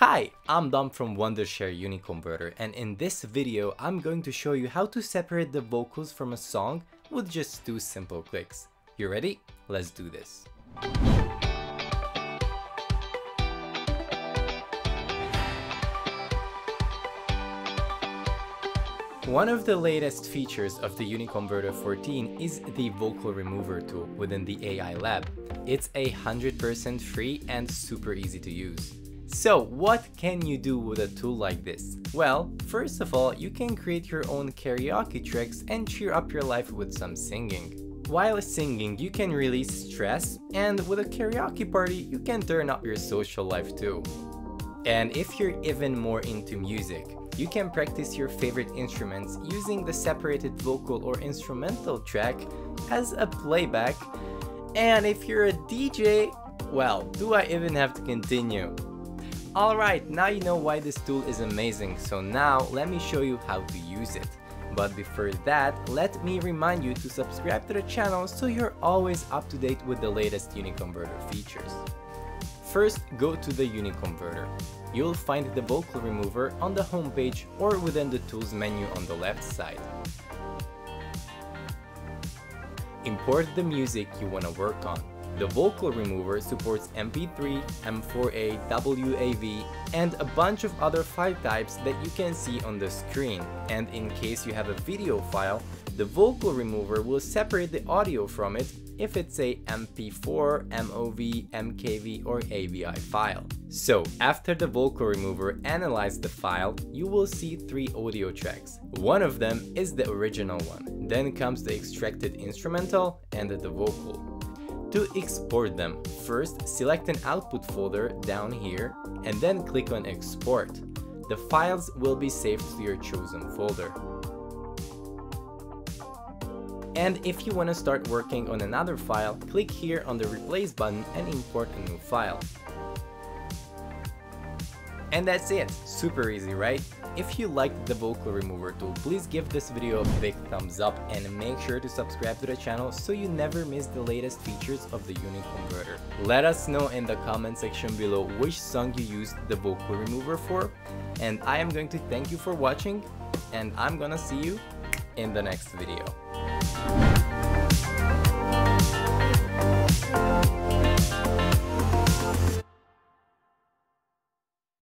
Hi, I'm Dom from Wondershare Uniconverter and in this video I'm going to show you how to separate the vocals from a song with just two simple clicks. You ready? Let's do this. One of the latest features of the Uniconverter 14 is the Vocal Remover tool within the AI Lab. It's a 100% free and super easy to use. So what can you do with a tool like this? Well, first of all, you can create your own karaoke tracks and cheer up your life with some singing. While singing, you can release stress, and with a karaoke party, you can turn up your social life too. And if you're even more into music, you can practice your favorite instruments using the separated vocal or instrumental track as a playback. And if you're a DJ, well, do I even have to continue? Alright, now you know why this tool is amazing, so now let me show you how to use it. But before that, let me remind you to subscribe to the channel so you're always up to date with the latest Uniconverter features. First, go to the Uniconverter. You'll find the vocal remover on the homepage or within the tools menu on the left side. Import the music you want to work on. The vocal remover supports MP3, M4A, WAV, and a bunch of other file types that you can see on the screen. And in case you have a video file, the vocal remover will separate the audio from it if it's a MP4, MOV, MKV or AVI file. So after the vocal remover analyzes the file, you will see three audio tracks. One of them is the original one, then comes the extracted instrumental and the vocal. To export them, first select an output folder down here and then click on export. The files will be saved to your chosen folder. And if you want to start working on another file, click here on the replace button and import a new file. And that's it, super easy right? If you liked the vocal remover tool, please give this video a big thumbs up and make sure to subscribe to the channel so you never miss the latest features of the Uniconverter. Let us know in the comment section below which song you used the vocal remover for and I am going to thank you for watching and I'm gonna see you in the next video.